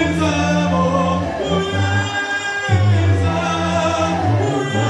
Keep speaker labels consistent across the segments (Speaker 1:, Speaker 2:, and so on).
Speaker 1: Pensamos, una, pensamos, una,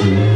Speaker 1: Amen.